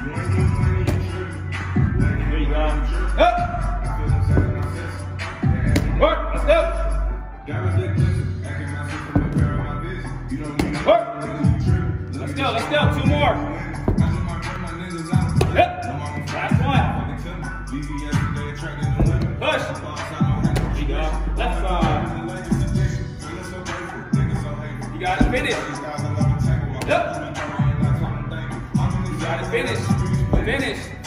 Up. Work. Let's go. Work. Let's go. Let's go. Two more. Last one. Push. Go. You got it. Finish. Yep. You